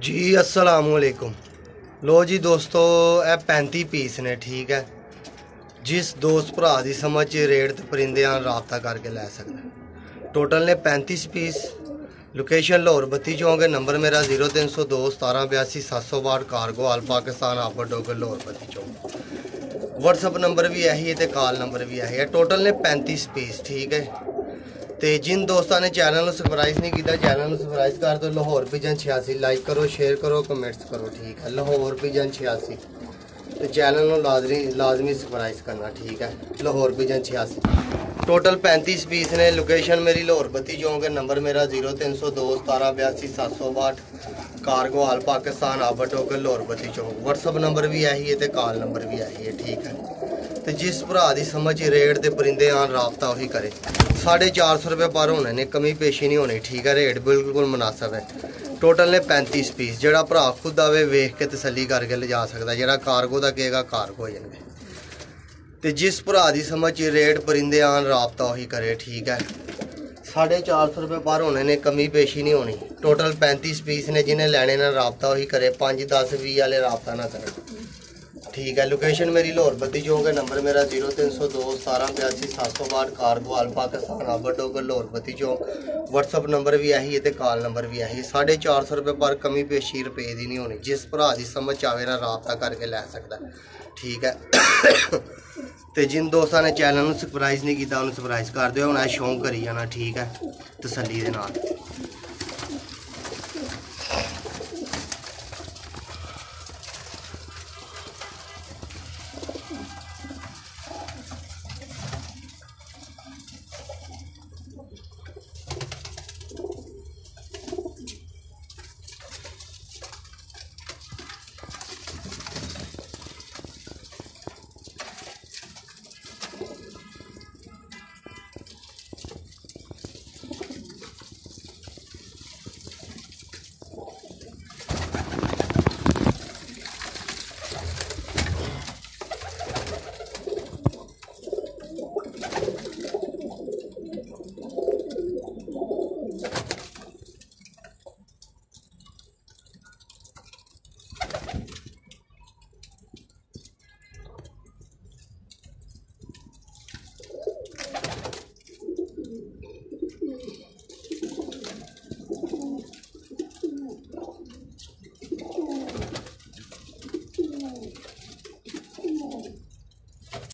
ਜੀ, ਅਸਲਾਮ ਵਾਲੇਕੁਮ ਲੋ ਜੀ ਦੋਸਤੋ, ਇਹ 35 ਪੀਸ ਨੇ, ਠੀਕ ਹੈ। ਜਿਸ ਦੋਸਤ ਭਰਾ ਦੀ ਸਮਝ ਚ ਰੇਟ ਤੇ ਪਰਿੰਦਿਆਂ ਨਾਲ ਰਾਬਤਾ ਕਰਕੇ ਲੈ ਸਕਦਾ। ਟੋਟਲ ਨੇ 35 ਪੀਸ। ਲੋਕੇਸ਼ਨ ਲਾਹੌਰ ਬੱਤੀ ਚੌਂਕ ਹੈ, ਨੰਬਰ ਮੇਰਾ 0302 1782 762 ਕਾਰਗੋ, ਆਲ ਪਾਕਿਸਤਾਨ ਆਪਰ ਡੋਗਰ ਲਾਹੌਰ ਬੱਤੀ ਚੌਂਕ। WhatsApp ਨੰਬਰ ਵੀ ਇਹੀ ਹੈ ਤੇ ਕਾਲ ਨੰਬਰ ਵੀ ਇਹੀ ਹੈ। ਟੋਟਲ ਨੇ 35 ਪੀਸ, ਠੀਕ ਹੈ। ਤੇ ਜਿਨ ਦੋਸਤਾਂ ਨੇ ਚੈਨਲ ਨੂੰ ਸਬਸਕ੍ਰਾਈਬ ਨਹੀਂ ਕੀਤਾ, ਚੈਨਲ ਨੂੰ ਸਬਸਕ੍ਰਾਈਬ ਕਰ ਦਿਓ। ਲਾਹੌਰ ਪਿਜਨ 86 ਲਾਈਕ ਕਰੋ ਸ਼ੇਅਰ ਕਰੋ ਕਮੈਂਟਸ ਕਰੋ, ਠੀਕ ਹੈ। ਲਾਹੌਰ ਪਿਜਨ 86 ਤੇ ਚੈਨਲ ਨੂੰ ਲਾਜ਼ਮੀ ਲਾਜ਼ਮੀ ਸਬਸਕ੍ਰਾਈਬ ਕਰਨਾ, ਠੀਕ ਹੈ। ਲਾਹੌਰ ਪਿਜਨ 86 ਟੋਟਲ 35 ਪੀਸ ਨੇ। ਲੋਕੇਸ਼ਨ ਮੇਰੀ ਲਾਹੌਰ ਬੱਤੀ ਚੌਂਕ ਹੈ। ਨੰਬਰ ਮੇਰਾ 0302 1782 762 ਕਾਰਗੋ ਹਾਲ ਪਾਕਿਸਤਾਨ ਆਬਟੋਕਲ ਲਾਹੌਰ ਬੱਤੀ ਚੌਂਕ। WhatsApp ਨੰਬਰ ਵੀ ਇਹੀ ਹੈ ਤੇ ਕਾਲ ਨੰਬਰ ਵੀ ਇਹੀ ਹੈ, ਠੀਕ ਹੈ। ਤੇ ਜਿਸ ਭਰਾ ਦੀ ਸਮਝ ਚ ਰੇਟ ਤੇ ਪਰਿੰਦੇ ਆਣ ਰਾਬਤਾ ਉਹੀ ਕਰੇ। 450 ਰੁਪਏ ਪਰ ਹੋਣੇ ਨੇ, ਕਮੀ ਪੇਸ਼ੀ ਨਹੀਂ ਹੋਣੀ, ਠੀਕ ਹੈ ਰੇਟ ਬਿਲਕੁਲ ਮੁਨਾਸਬ ਹੈ। ਟੋਟਲ ਨੇ 35 ਪੀਸ ਜਿਹੜਾ ਭਰਾ ਖੁਦ ਆਵੇ ਵੇਖ ਕੇ ਤਸੱਲੀ ਕਰਕੇ ਲਿਜਾ ਸਕਦਾ, ਜਿਹੜਾ ਕਾਰਗੋ ਦਾ ਕਹੇਗਾ ਕਾਰਗੋ ਹੋ ਜਾਣਗੇ। ਤੇ ਜਿਸ ਭਰਾ ਦੀ ਸਮਝ ਚ ਰੇਟ ਪਰਿੰਦੇ ਆਣ ਰਾਬਤਾ ਉਹੀ ਕਰੇ, ਠੀਕ ਹੈ। 450 ਰੁਪਏ ਪਰ ਹੋਣੇ ਨੇ, ਕਮੀ ਪੇਸ਼ੀ ਨਹੀਂ ਹੋਣੀ। ਟੋਟਲ 35 ਪੀਸ ਨੇ, ਜਿਹਨੇ ਲੈਣੇ ਨਾਲ ਰਾਬਤਾ ਉਹੀ ਕਰੇ 5 10 20 ਵਾਲੇ ਰਾਬਤਾ ਨਾ ਕਰੇ। ਠੀਕ ਹੈ ਲੋਕੇਸ਼ਨ ਮੇਰੀ ਲਾਹੌਰ ਬੱਤੀ ਚੌਂਕ ਹੈ ਨੰਬਰ ਮੇਰਾ 0302 1782 762 ਕਾਰਗੋ ਆਲ ਪਾਕਿਸਤਾਨ ਆਬਰਡੋਗਰ ਲਾਹੌਰ ਬੱਤੀ ਚੌਂਕ WhatsApp ਨੰਬਰ ਵੀ ਇਹੀ ਹੈ ਤੇ ਕਾਲ ਨੰਬਰ ਵੀ ਇਹੀ 450 ਰੁਪਏ ਪਰ ਕਮੀ ਪੇਸ਼ੀ ਰੁਪਏ ਦੀ ਨਹੀਂ ਹੋਣੀ, ਜਿਸ ਭਰਾ ਦੀ ਸਮਝ ਆਵੇ ਨਾ ਰਾਬਤਾ ਕਰਕੇ ਲੈ ਸਕਦਾ ਠੀਕ ਹੈ। ਤੇ ਜਿਨ ਦੋਸਤਾਂ ਨੇ ਚੈਨਲ ਨੂੰ ਸਬਸਕ੍ਰਾਈਬ ਨਹੀਂ ਕੀਤਾ, ਉਹਨੂੰ ਸਬਸਕ੍ਰਾਈਬ ਕਰ ਦਿਓ, ਹੁਣ ਇਹ ਸ਼ੌਂਕ ਕਰੀ ਜਾਣਾ, ਠੀਕ ਹੈ, ਤਸੱਲੀ ਦੇ ਨਾਲ।